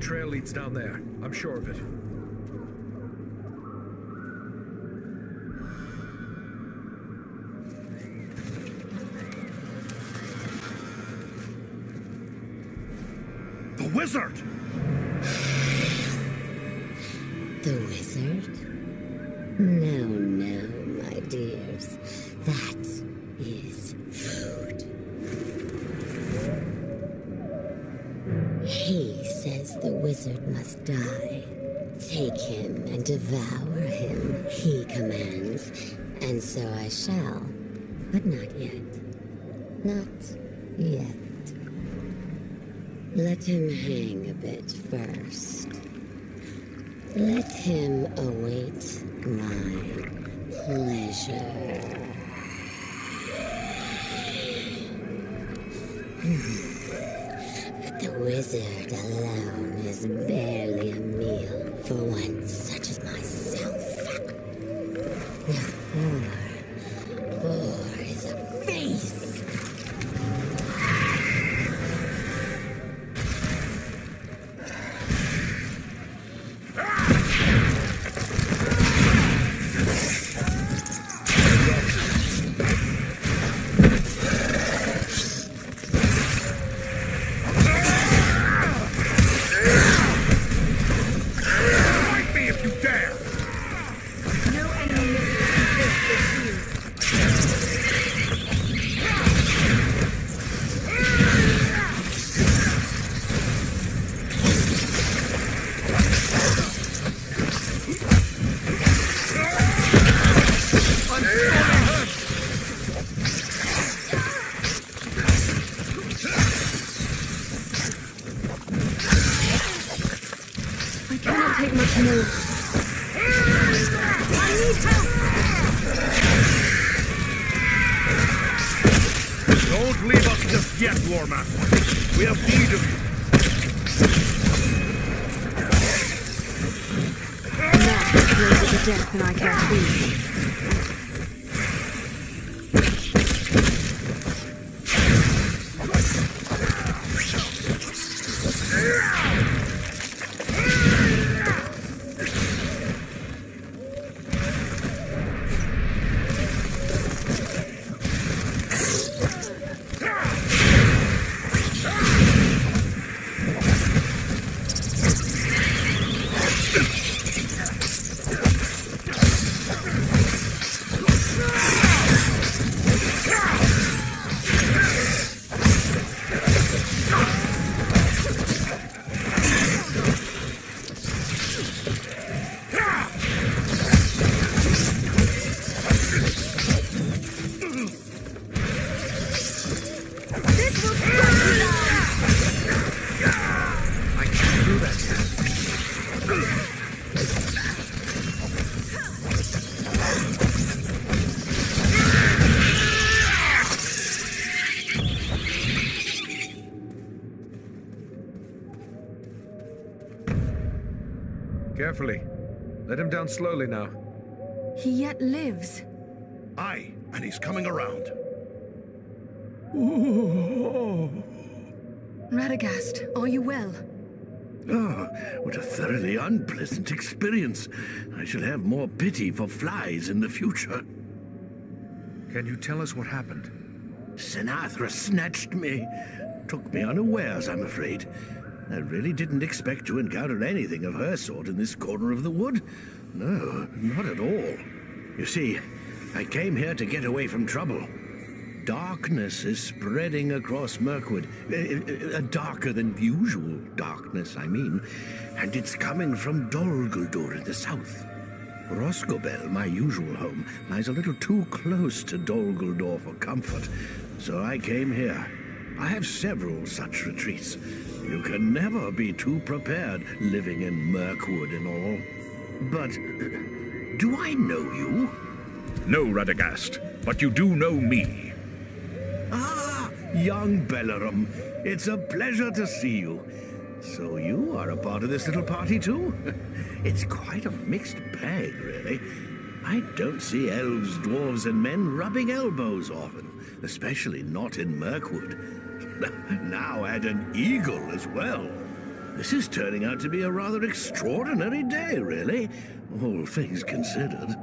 trail leads down there. I'm sure of it. The wizard! The wizard? No, wizard must die. Take him and devour him, he commands. And so I shall. But not yet. Not yet. Let him hang a bit first. Let him await my pleasure. Hmm. Wizard alone is barely a meal for one such as myself. Take much more. I need help! Don't leave us just yet, War Master. We have need of you. Is closer to death than I care to be. Carefully. Let him down slowly now. He yet lives. Aye, and he's coming around. Ooh. Radagast, are you well? Oh, what a thoroughly unpleasant experience. I shall have more pity for flies in the future. Can you tell us what happened? Saenathra snatched me. Took me unawares, I'm afraid. I really didn't expect to encounter anything of her sort in this corner of the wood. No, not at all. You see, I came here to get away from trouble. Darkness is spreading across Mirkwood. A, a- a darker than usual darkness, I mean. And it's coming from Dol Guldur in the south. Rhosgobel, my usual home, lies a little too close to Dol Guldur for comfort, so I came here. I have several such retreats. You can never be too prepared living in Mirkwood and all. But do I know you? No, Radagast, but you do know me. Ah, young Beleram, it's a pleasure to see you. So you are a part of this little party too? It's quite a mixed bag, really. I don't see elves, dwarves, and men rubbing elbows often, especially not in Mirkwood. now add an eagle as well. This is turning out to be a rather extraordinary day, really, all things considered.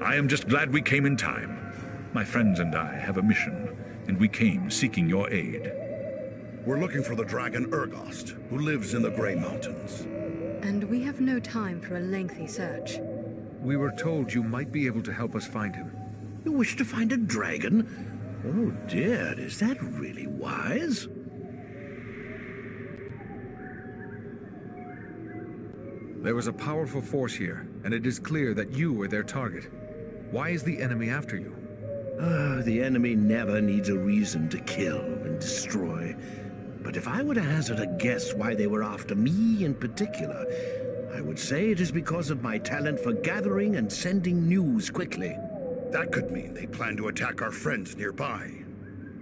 I am just glad we came in time. My friends and I have a mission, and we came seeking your aid. We're looking for the dragon Urgost, who lives in the Grey Mountains. And we have no time for a lengthy search. We were told you might be able to help us find him. You wish to find a dragon? Oh dear, is that really wise? There was a powerful force here, and it is clear that you were their target. Why is the enemy after you? Ah, the enemy never needs a reason to kill and destroy. But if I were to hazard a guess why they were after me in particular, I would say it is because of my talent for gathering and sending news quickly. That could mean they plan to attack our friends nearby.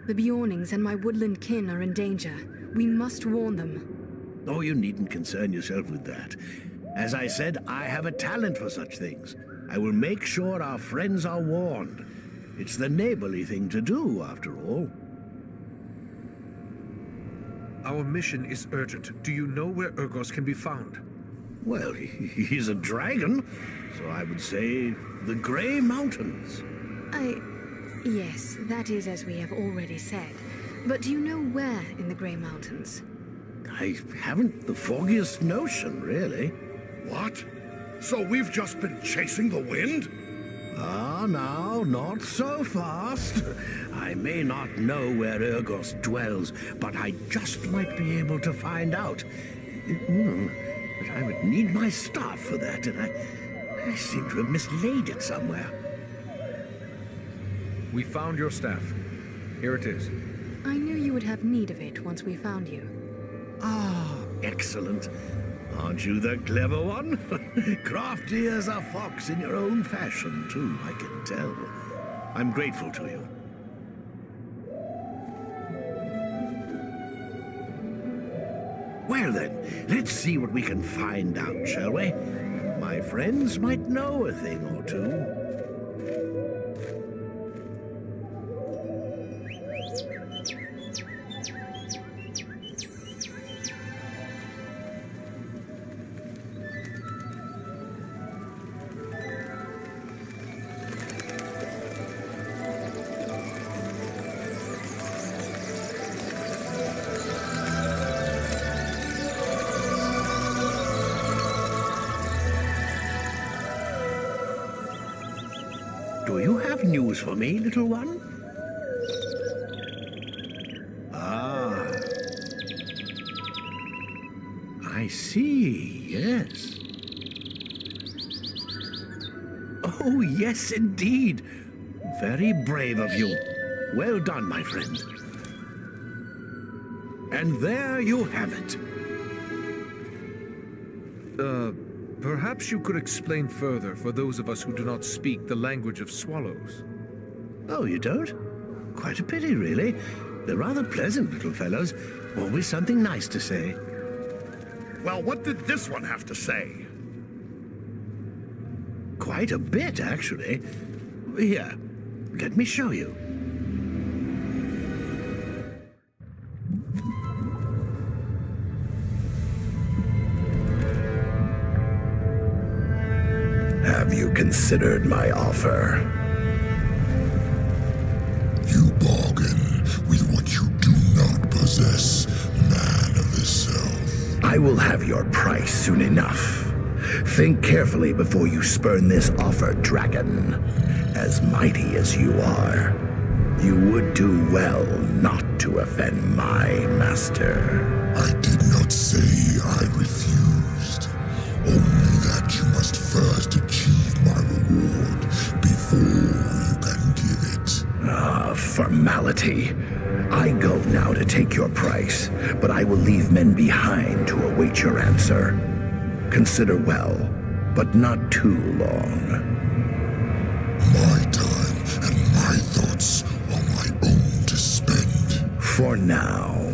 The Beornings and my woodland kin are in danger. We must warn them. Oh, you needn't concern yourself with that. As I said, I have a talent for such things. I will make sure our friends are warned. It's the neighborly thing to do, after all. Our mission is urgent. Do you know where Urgos can be found? Well, he's a dragon, so I would say the Grey Mountains. I... Yes, that is as we have already said. But do you know where in the Grey Mountains? I haven't the foggiest notion, really. What? So we've just been chasing the wind? Ah, now, not so fast. I may not know where Urgos dwells, but I just might be able to find out. Hmm, But I would need my staff for that, and I, I seem to have mislaid it somewhere. We found your staff. Here it is. I knew you would have need of it once we found you. Ah, excellent. Aren't you the clever one? Crafty as a fox in your own fashion, too, I can tell. I'm grateful to you. Well then, let's see what we can find out, shall we? My friends might know a thing or two. Do you have news for me, little one? Ah. I see, yes. Oh, yes, indeed. Very brave of you. Well done, my friend. And there you have it. Uh, perhaps you could explain further for those of us who do not speak the language of swallows. Oh, you don't? Quite a pity, really. They're rather pleasant little fellows. Always something nice to say. Well, what did this one have to say? Quite a bit, actually. Here, let me show you. You considered my offer? You bargain with what you do not possess, man of the South. I will have your price soon enough. Think carefully before you spurn this offer, dragon. As mighty as you are, you would do well not to offend my master. I did not say I refused. Only that you must first achieve reward before you can give it. Ah, formality. I go now to take your price, but I will leave men behind to await your answer. Consider well, but not too long. My time and my thoughts are my own to spend. For now.